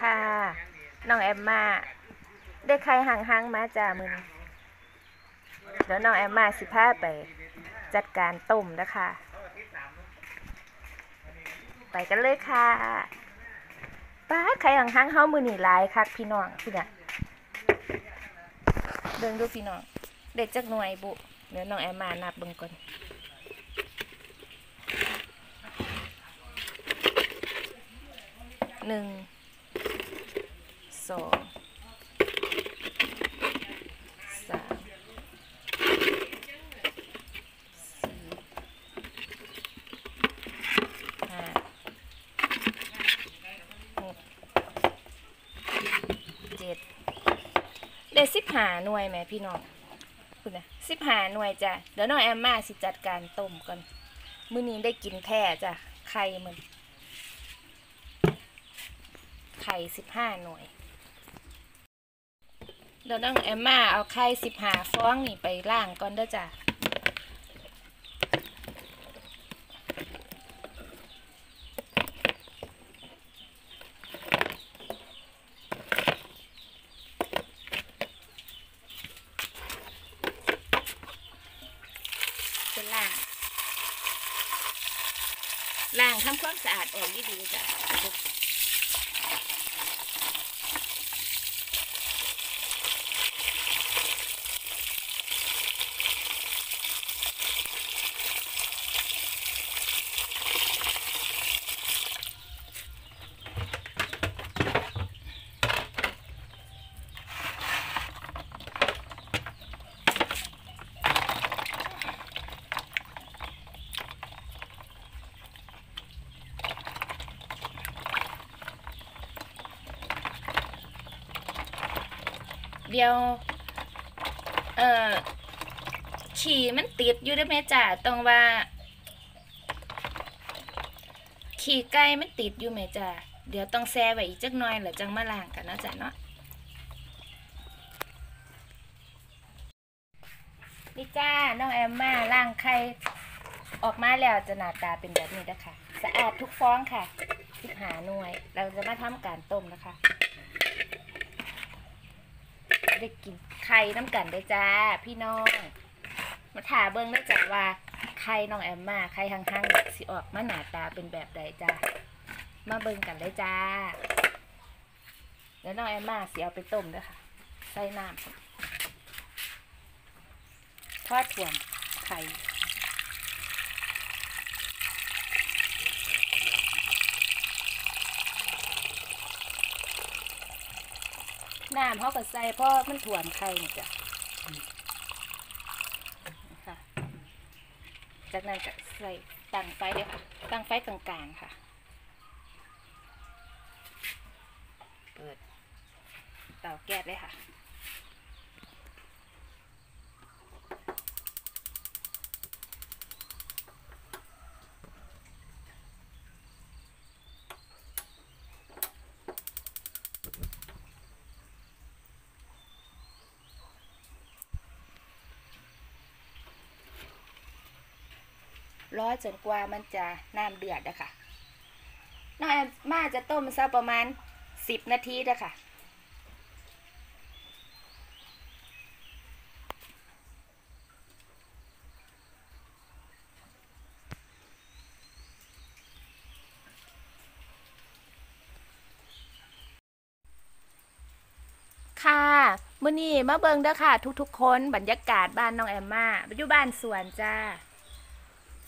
ค่ะ น้องแอมมาได้ใครห่างหางมาจ้ามือเดี๋ยวน้องแอมมาสิพาไป จัดการต้มนะคะ ไปกันเลยค่ะป้าใครห่างหางเฮามือหนีลายคักพี่น้องพี่น่ะเบิ่งดูพี่น้องเด็ดจักหน่วยบุเดี๋ยวน้องแอมมานับเบิ่งก่อนหนึ่ง สองสามสี่ห้าหกเจ็ดได้สิบหาหน่วยไหมพี่น้องคุณนะสิบหาหน่วยจ้ะเดี๋ยวน้องแอมมาสิจัดการต้มก่อนมื้อนี้ได้กินแท้จ้ะไข่มันไข่สิบห้าหน่วย เดี๋ยวน้องแอมมาเอาไข่สิบหาฟองนี่ไปล่างก่อนเด้อจ้ะเป็นล่างล่างทำความสะอาดออกดีๆจ้ะ เดี๋ยว เอ่อฉี่มันติดอยู่ได้ไหมจ้ะตรงว่า ขี่ไก่มันติดอยู่ไหมจ้ะเดี๋ยวต้องแช่ไว้อีกจักหน่อยแล้วจังมาล้างกันนะจ้ะเนาะนี่จ้า น้องแอมมาล้างไข่ออกมาแล้วจะหน้าตาเป็นแบบนี้นะคะ สะอาดทุกฟองค่ะสิบหาหน่วย เราจะมาทำการต้มนะคะ ได้กินไข่น้ำกันได้จ้า พี่น้อง มาถาเบิ้งได้จ้าว่าไข่น้องแอมมาไข่ห่างๆสิออกมาหนาตาเป็นแบบใดจ้ามาเบิ้งกันได้จ้า แล้วน้องแอมมาสิเอาไปต้มด้วยค่ะ ใส่น้ำทอดถ่วงไข่ น้ำเขาก็ใส่เพราะมันถ่วนไข่นี่จ้ะค่ะ จากนั้นก็ใส่ตั้งไฟเลยค่ะ ตั้งไฟกลางๆค่ะ เปิดเตาแก๊สเลยค่ะ ร้อยจนกว่ามันจะน้ำเดือดนะคะน้องแอมมาจะต้มสักประมาณสิบนาทีนะคะค่ะมื้อนี้มาเบิงเด้อค่ะ ทุกๆคนบรรยากาศบ้านน้องแอมมาอยู่บ้านสวนจ้า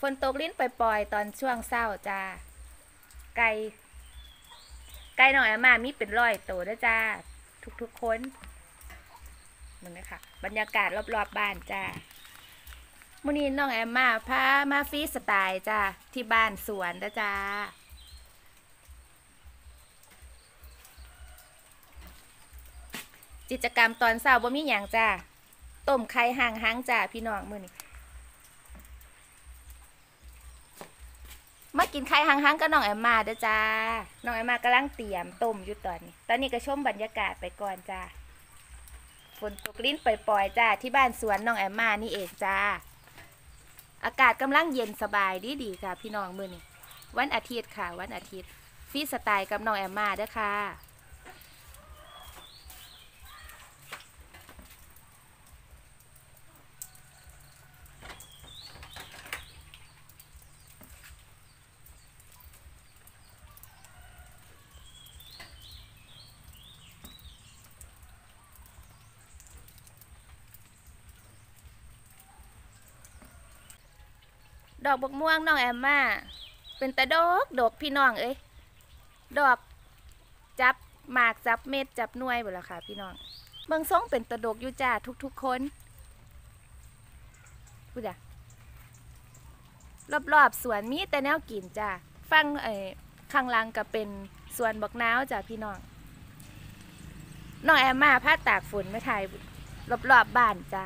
ฝนตกลิ้นปล่อยๆ ตอนช่วงเศร้าจ้า ไก่ ไก่น้องแอมมามีเป็นร้อยตัวนะจ้า ทุกๆคนมึงนะคะบรรยากาศรอบๆบบ้านจ้ามื้อนี้น้องแอมมาพามาฟรีสไตล์จ้าที่บ้านสวนนะจ้ากิจกรรมตอนเช้าบ่มีหยังจ้าต้มไข่ห่างหางจ้าพี่น้องมือนี้ มากินไข่หังๆก็น้องแอมมาเด้อจ้า น้องแอมมากำลังเตรียมต้มอยู่ตอนนี้ ตอนนี้ก็ชมบรรยากาศไปก่อนจ้า ฝนตกลิ้นปล่อยๆจ้า ที่บ้านสวนน้องแอมมานี่เองจ้า อากาศกำลังเย็นสบายดีดีๆค่ะพี่น้องมือนี่วันอาทิตย์ค่ะ วันอาทิตย์ฟีสไตล์กับน้องแอมมาเด้อค่ะ ดอกบกม่วงน้องแอมมาเป็นตะดอกดอกพี่น้องเอ้ยดอกจับหมากจับเม็ดจับหน่วยหมดแล้วค่ะ พี่น้องเบิ่งทรงเป็นตะดกอยู่จ้าทุกๆคนพูดอะรอบๆสวนมีแต่แนวกินจ้าฟังไอ้ข้างลังก็เป็นสวนบักน้าวจ้าพี่น้องน้องแอมมาผ้าตากฝนไม่ถ่ายรอบๆบบ้านจ้า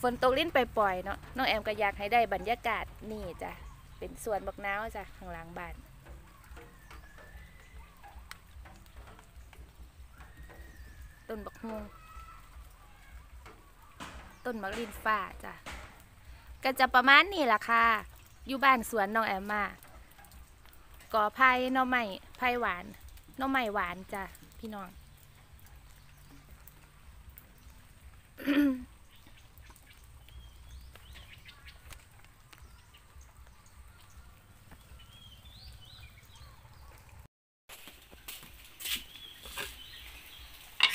ฝนตกลิ้นไปปล่อยเนาะน้องแอมก็อยากให้ได้บรรยากาศนี่จ้ะเป็นสวนบักน้าวจ้ะข้างหลังบ้านต้นบักฮวงต้นมะลินฟ้าจ้ะก็จะประมาณนี้ล่ะค่ะ อยู่บ้านสวนน้องแอมมาก่อไผ่หน่อไม้ไผ่หวานหน่อไม้หวานจ้ะพี่น้อง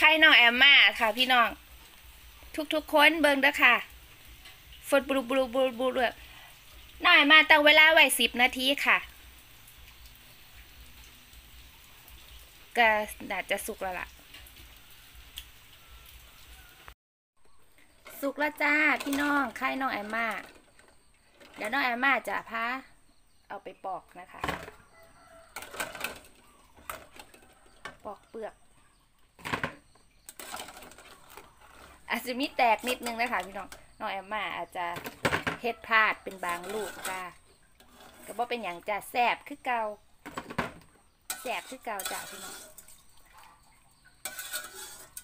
ครน้องแอมมาค่ะพี่น้อง ทุกๆคนเบิ่งเด้อค่ะฝดบลูบลูบลูบลูด้วยน้องแอมมาตั้งเวลาไว้สิบนาทีค่ะก็น่าจะสุกแล้วล่ะ สุกแล้วจ้าพี่น้องใครน้องแอมมาเดี๋ยวน้องแอมมาจะพาเอาไปปอกนะคะ ปอกเปลือก อาจจะมีแตกนิดนึงนะคะพี่น้องน้องแอมมาอาจจะเฮ็ดพลาดเป็นบางลูกจ้าก็บ่เป็นอย่างจ้าแสบคือเกาแสบคือเกาจ้าพี่น้อง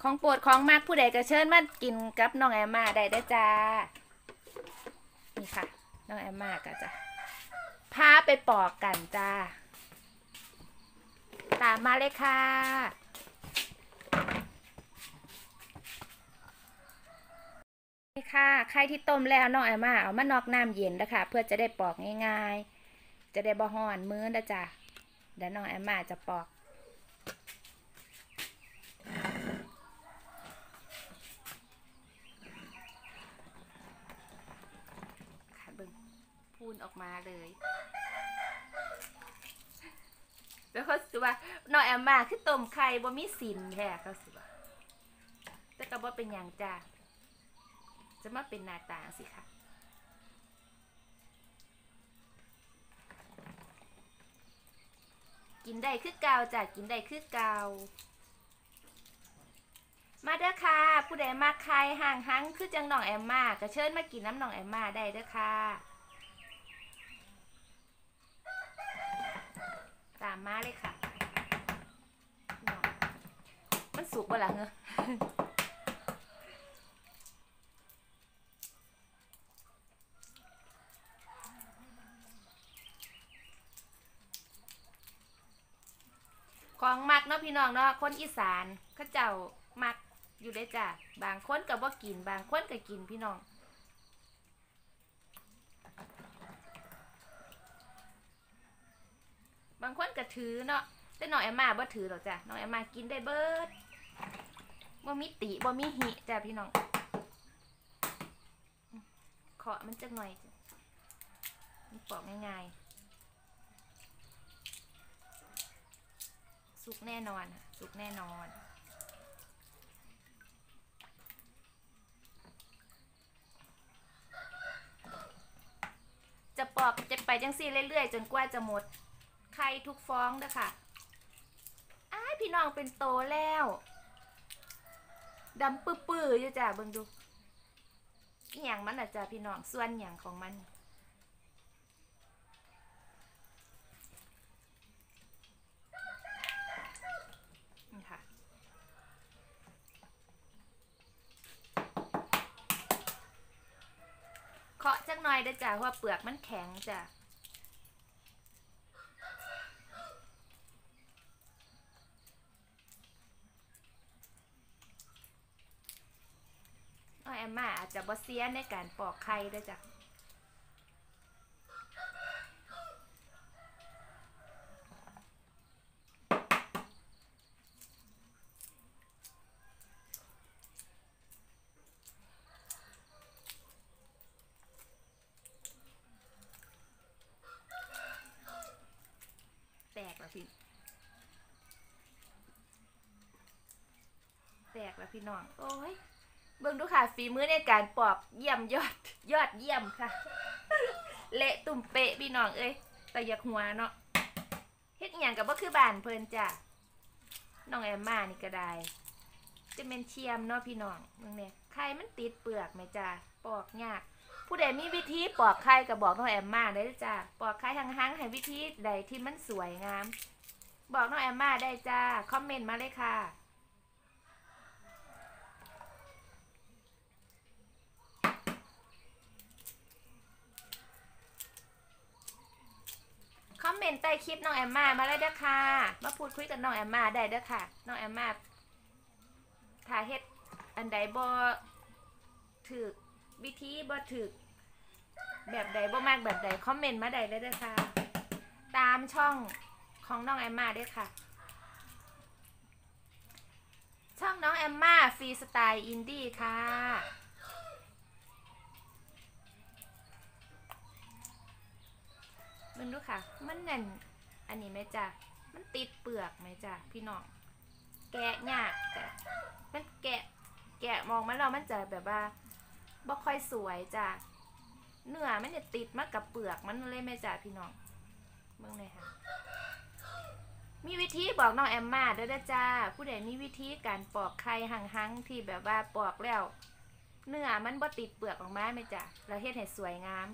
ของโปรดของมากผู้ใดก็เชิญมากินกับน้องแอมมาได้เด้จ้านี่ค่ะน้องแอมมาก็จะพาไปปอกกันจ้า ตามมาเลยค่ะ นี่ค่ะไข่ที่ต้มแล้วน้องแอมาเอามานอกน้ำเย็นนะคะเพื่อจะได้ปอกง่ายๆ จะได้บ่ห่อนมือนะจ๊ะเดี๋ยวน้องแอมาจะปอก ค่ะบิ่งพูนออกมาเลยแล้วเขาสิว่าน้องแอมมาคือต้มไข่บ่มีสินแท้เขาสิว่าแต่ก็บ่เป็นหยังจ้า จะมาเป็นหน้าตาสิค่ะ กินได้คือเกาจ้ะกินได้คือเกามาเด้อค่ะ ผู้ใดมาใครห่างหังคือจังหนองแอมมาก็เชิญมากินน้ำหนองแอมมาได้เด้อค่ะ ตามมาเลยค่ะ มันสุกบ่ล่ะเงอ ของมักเนาะพี่น้องเนาะคนอีสานเขาเจ้ามักอยู่ได้จ้ะบางคนก็บ่กิน บางคนก็กินพี่น้องบางคนก็ถือเนาะแต่น้องแอมมาบ่ถือหรอกจ้ะน้องแอมมากินได้เบิดบ่มีติบ่มีหิจ้ะพี่น้องเคาะมันจักหน่อยจ้ะมันปอกง่ายๆ สุกแน่นอนค่ะสุกแน่นอนจะปอกจะไปจังซี่เรื่อยๆ จนกว่าจะหมดไข่ทุกฟองเด้อค่ะอ้ายพี่น้องเป็นโตแล้วดำปื้อๆอยู่จ้ะเบิ่งดูอีหยังมันอะจ้ะพี่น้องส่วนหยังของมันค่ะ เคาะจักห น่อยได้จ้ะเพราะว่าเปลือกมันแข็งจ้ะน้องแอมมาอาจจะบอเซียนในการปอกไข่ด้วยจ้ะิแตกแล้วพี่น้อง โอ้ย เบิ่งดูค่ะฝีมือในการปอบเยี่ยมยอดยอดเยี่ยมค่ะ เละตุ่มเปะพี่น้องเอ้ยแต่อยากหัวเนาะเฮ็ดอย่างกับว่าคือบานเพลินจ้ะน้องแอมมานี่ก็ได้จะเป็นเชียมเนาะพี่น้องมึงเนี่ยไข่มันติดเปลือกไหมจ้ะปอกยาก ผู้ใดมีวิธีปอกไข่กับบอกน้องแอมมาได้จ้ะปอกไข่ห่างๆให้วิธีใดที่มันสวยงาม บอกน้องแอมมาได้จ้า คอมเมนต์มาเลยค่ะ คอมเมนต์ใต้คลิปน้องแอมมามาเลยเด้อค่ะ มาพูดคุยกับน้องแอมมาได้เด้อค่ะ น้องแอมมาถ้าเฮ็ดอันใดบ่ถึกวิธีบ่ถึกแบบใดบ่มากแบบใดคอมเมนต์มาได้เลยเด้อค่ะ ตามช่อง ของน้องแอมมาด้วยค่ะ ช่องน้องแอมมาฟรีสไตล์อินดี้ค่ะ มันดูค่ะ มันแน่น อันนี้ไหมจ้ะ มันติดเปลือกไหมจ้ะพี่น้อง แกะยากจ้ะมันแกะ แกะมองมันเรามันจะแบบว่าบ่ค่อยสวยจ้ะเนื้อมันจะติดมากับเปลือกมันเลยไหมจ้ะพี่น้องเมืองเลยค่ะ มีวิธีบอกน้องแอมมาเด้อด้จ้า ผู้ใดมีวิธีการปอกไข่หังๆที่แบบว่าปอกแล้ว เนื้อมันบ่ติดเปลือกออกมาไหมจ้ะแล้วเฮ็ดให้สวยงาม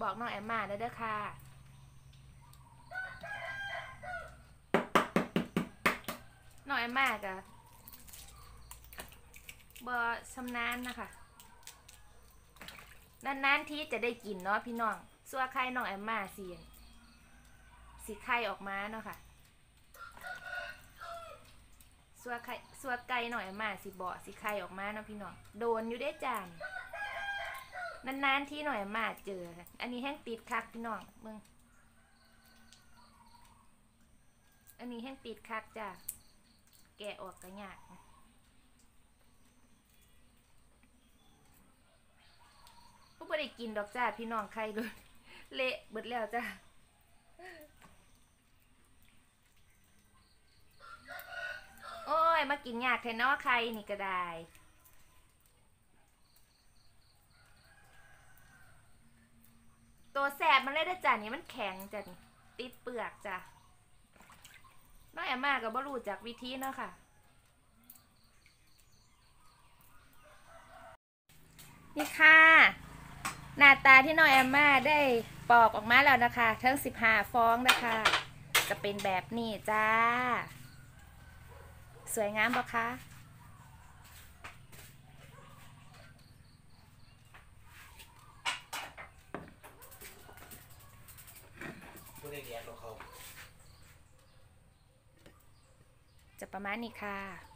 บอกน้องแอมมาเด้อดค่ะน้องแอมมาก็บ่ชำนาญนะคะนานๆที่จะได้กินเนาะพี่น้องสัวไข่น้องแอมมาเสิ สีไข่ออกมาเนาะค่ะสัวไข่สัวไก่หน้องแอมาสิเบาะสีไข่ออกมาเนาะพี่น้องโดนอยู่ได้จานนานๆที่น้องแอมาเจอ อันนี้แห้งติดคักพี่น้องมึง อันนี้แห้งติดคักจ้ะ แกะออกก็ยากพวกไม่ได้กินดอกจ้าพี่น้องใครเลยเละเบิดแล้วจ้าโอ้ย มากินยากแทนนอใครนี่ก็ได้ตัวแสบมันเลยได้จ้านี่มันแข็งจ้ะนี่ติดเปลือกจ้ะน้อยแอมมาก็บ่รู้จากวิธีเนาะค่ะ นี่ค่ะ หน้าตาที่น้องแอมมาได้ปอกออกมาแล้วนะคะ ทั้ง 15 ฟองนะคะ จะเป็นแบบนี้จ้า สวยงามปะคะผู้ได้เรียนของเขาจะประมาณนี้ค่ะ